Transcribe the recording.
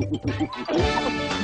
フフフフ。